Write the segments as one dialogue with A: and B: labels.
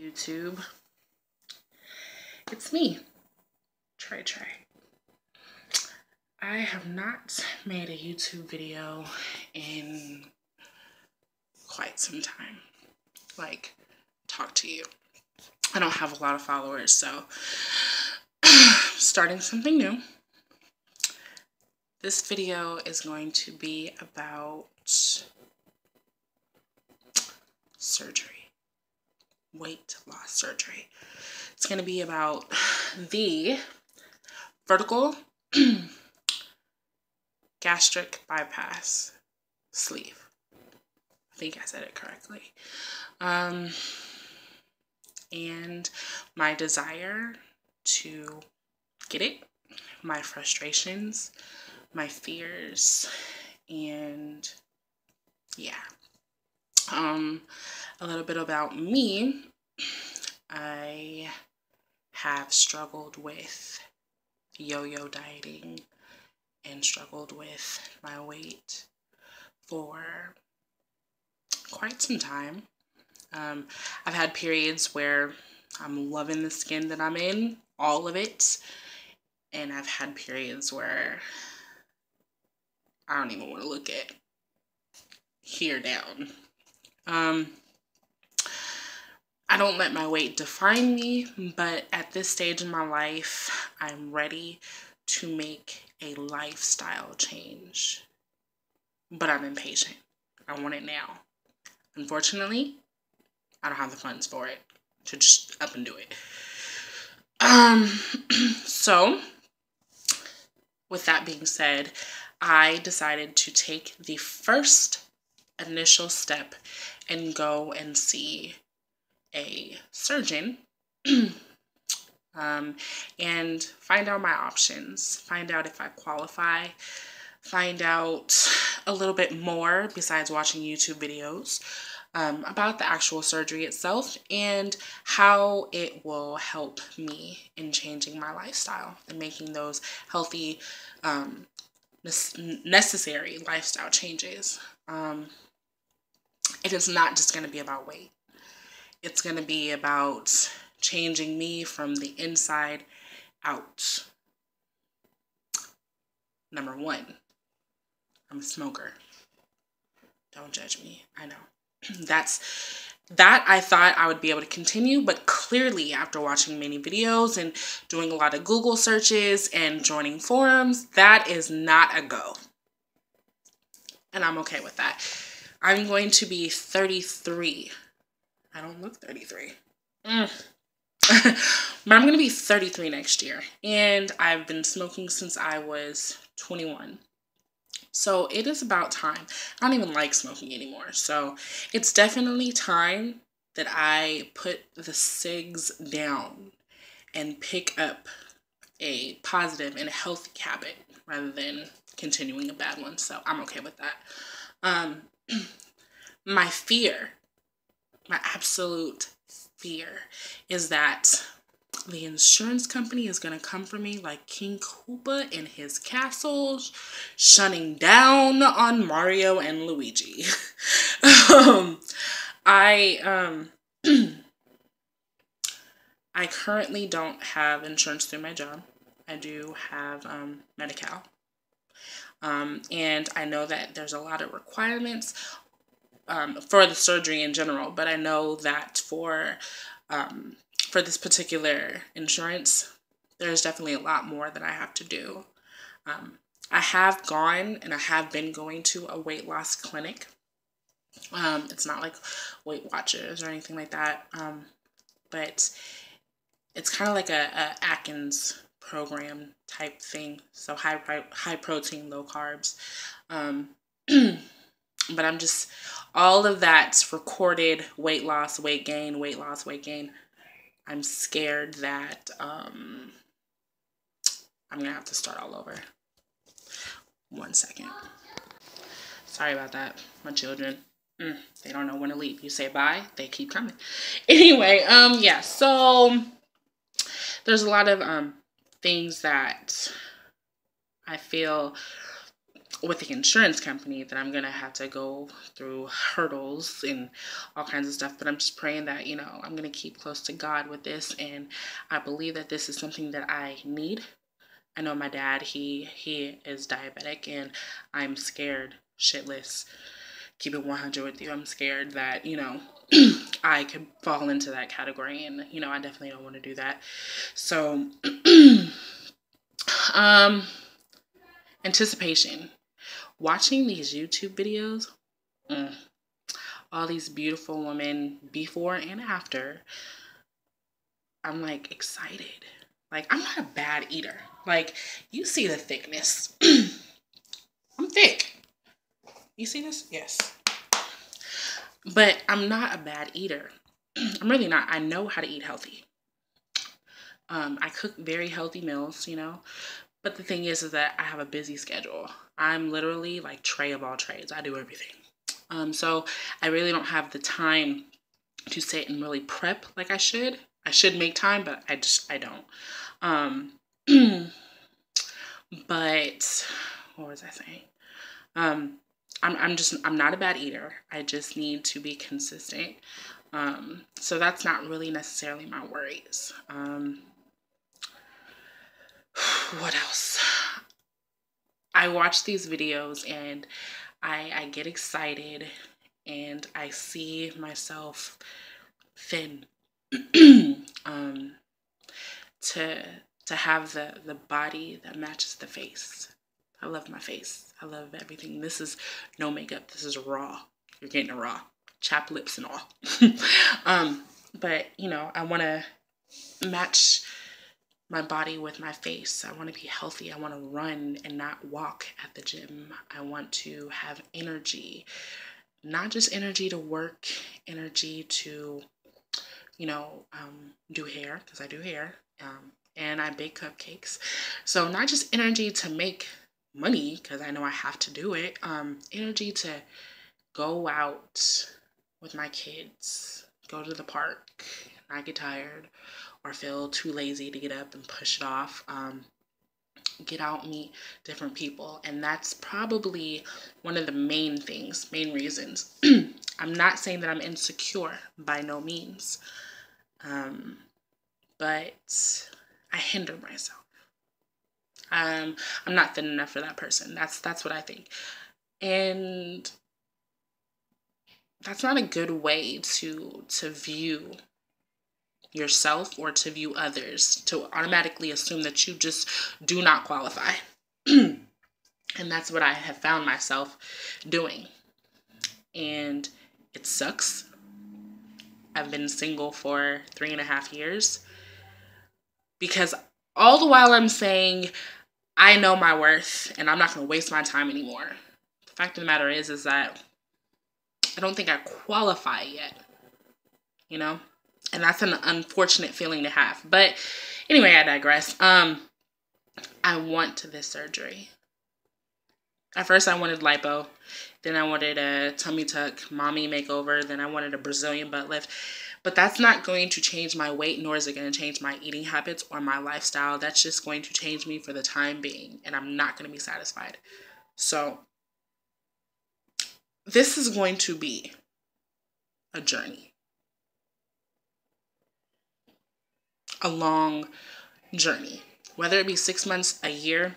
A: YouTube. It's me, Trey Trey. I have not made a YouTube video in quite some time. Like, talk to you. I don't have a lot of followers, so starting something new. This video is going to be about surgery, weight loss surgery. It's going to be about the vertical gastric bypass sleeve. I think I said it correctly. Um, and my desire to get it, my frustrations, my fears, and yeah. Um, a little bit about me. I have struggled with yo-yo dieting and struggled with my weight for quite some time. Um, I've had periods where I'm loving the skin that I'm in, all of it. And I've had periods where I don't even want to look at here down. Um, I don't let my weight define me, but at this stage in my life, I'm ready to make a lifestyle change. But I'm impatient. I want it now. Unfortunately, I don't have the funds for it to just up and do it. Um, so, with that being said, I decided to take the first initial step and go and see a surgeon um, and find out my options, find out if I qualify, find out a little bit more besides watching YouTube videos um, about the actual surgery itself and how it will help me in changing my lifestyle and making those healthy, um, necessary lifestyle changes. Um, it is not just going to be about weight. It's going to be about changing me from the inside out. Number one, I'm a smoker. Don't judge me. I know. That's that I thought I would be able to continue, but clearly after watching many videos and doing a lot of Google searches and joining forums, that is not a go. And I'm okay with that. I'm going to be 33. I don't look 33. Mm. but I'm going to be 33 next year. And I've been smoking since I was 21. So it is about time. I don't even like smoking anymore. So it's definitely time that I put the cigs down and pick up a positive and healthy habit rather than continuing a bad one. So I'm okay with that. Um, my fear, my absolute fear, is that the insurance company is going to come for me like King Koopa in his castle, shunning down on Mario and Luigi. um, I um I currently don't have insurance through my job. I do have um, Medi-Cal. Um, and I know that there's a lot of requirements um, for the surgery in general, but I know that for um, for this particular insurance, there's definitely a lot more that I have to do. Um, I have gone and I have been going to a weight loss clinic. Um, it's not like Weight Watchers or anything like that, um, but it's kind of like a, a Atkins program type thing. So high high protein, low carbs. Um, but I'm just all of that's recorded weight loss, weight gain, weight loss, weight gain. I'm scared that um, I'm gonna have to start all over. One second. Sorry about that, my children. Mm, they don't know when to leave. You say bye, they keep coming. Anyway, um, yeah. So there's a lot of um things that I feel with the insurance company that I'm gonna have to go through hurdles and all kinds of stuff. But I'm just praying that, you know, I'm gonna keep close to God with this and I believe that this is something that I need. I know my dad, he he is diabetic and I'm scared shitless. Keep it 100 with you. I'm scared that, you know, I could fall into that category and, you know, I definitely don't want to do that. So, um, anticipation watching these YouTube videos, mm, all these beautiful women before and after, I'm like excited. Like, I'm not a bad eater. Like, you see the thickness. I'm thick. You see this? Yes. But I'm not a bad eater. I'm really not. I know how to eat healthy. Um, I cook very healthy meals, you know. But the thing is, is that I have a busy schedule. I'm literally like Trey of all trades. I do everything. Um, so I really don't have the time to sit and really prep like I should. I should make time, but I just I don't. Um, but what was I saying? Um, I'm I'm just I'm not a bad eater. I just need to be consistent. Um, so that's not really necessarily my worries. Um, what else? I watch these videos and I, I get excited and I see myself thin. um, to to have the the body that matches the face. I love my face. I love everything. This is no makeup. This is raw. You're getting raw. Chap lips and all. um, but you know, I want to match my body with my face. I want to be healthy. I want to run and not walk at the gym. I want to have energy, not just energy to work, energy to, you know, um, do hair, because I do hair, um, and I bake cupcakes. So, not just energy to make money, because I know I have to do it, um, energy to go out with my kids, go to the park, not get tired or feel too lazy to get up and push it off. Um, get out, meet different people. And that's probably one of the main things, main reasons. I'm not saying that I'm insecure by no means. Um, but I hinder myself. Um, I'm not thin enough for that person. That's that's what I think. And that's not a good way to to view yourself or to view others to automatically assume that you just do not qualify. and that's what I have found myself doing. And it sucks. I've been single for three and a half years because all the while I'm saying, I know my worth and I'm not going to waste my time anymore. The fact of the matter is, is that I don't think I qualify yet. You know? and that's an unfortunate feeling to have. But anyway, I digress. Um, I want this surgery. At first, I wanted lipo. Then I wanted a tummy tuck, mommy makeover. Then I wanted a Brazilian butt lift. But that's not going to change my weight, nor is it going to change my eating habits or my lifestyle. That's just going to change me for the time being, and I'm not going to be satisfied. So, this is going to be a journey. a long journey, whether it be six months, a year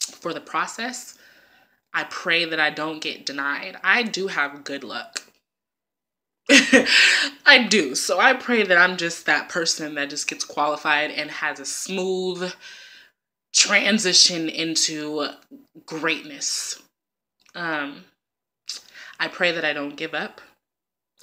A: for the process. I pray that I don't get denied. I do have good luck. I do. So I pray that I'm just that person that just gets qualified and has a smooth transition into greatness. Um, I pray that I don't give up.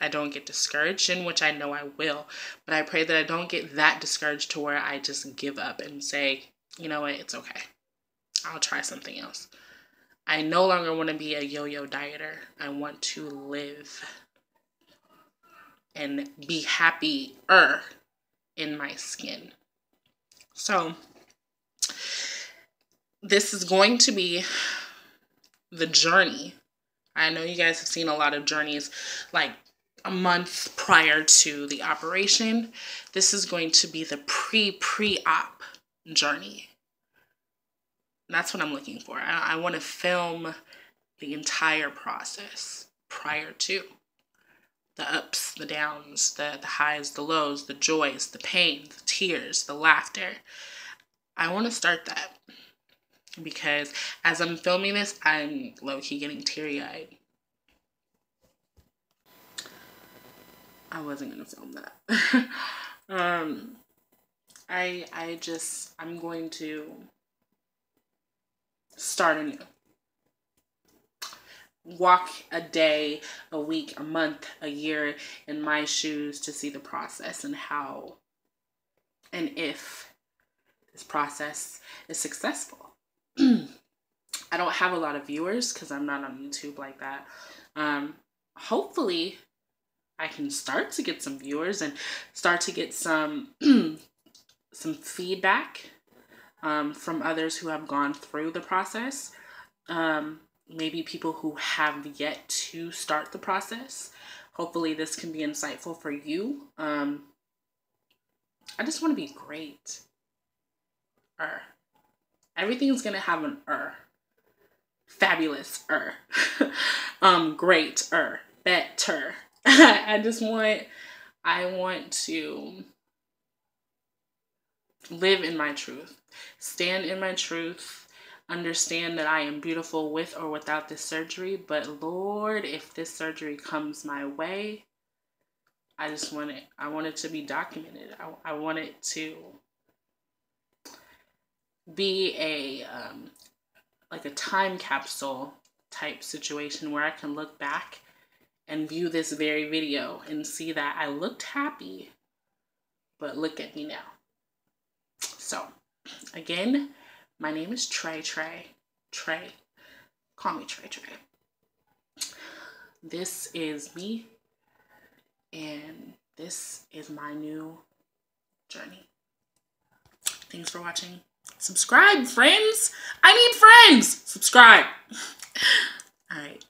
A: I don't get discouraged, in which I know I will. But I pray that I don't get that discouraged to where I just give up and say, you know what, it's okay. I'll try something else. I no longer want to be a yo yo dieter. I want to live and be happier in my skin. So, this is going to be the journey. I know you guys have seen a lot of journeys like a month prior to the operation. This is going to be the pre pre op journey. That's what I'm looking for. I, I want to film the entire process prior to the ups, the downs, the, the highs, the lows, the joys, the pain, the tears, the laughter. I want to start that because as I'm filming this, I'm low key getting teary eyed. I wasn't gonna film that. um, I I just I'm going to start anew. Walk a day, a week, a month, a year in my shoes to see the process and how and if this process is successful. I don't have a lot of viewers because I'm not on YouTube like that. Um, hopefully, I can start to get some viewers and start to get some some feedback um, from others who have gone through the process. Um, maybe people who have yet to start the process. Hopefully, this can be insightful for you. Um, I just want to be great. Er. Everything's gonna have an er. Fabulous er. um, great er. Better. I just want I want to live in my truth, stand in my truth, understand that I am beautiful with or without this surgery. But Lord, if this surgery comes my way, I just want it. I want it to be documented. I, I want it to be a um, like a time capsule type situation where I can look back and view this very video and see that I looked happy, but look at me now. So, again, my name is Trey Trey. Trey. Call me Trey Trey. This is me, and this is my new journey. Thanks for watching. Subscribe, friends. I need friends. Subscribe. All right.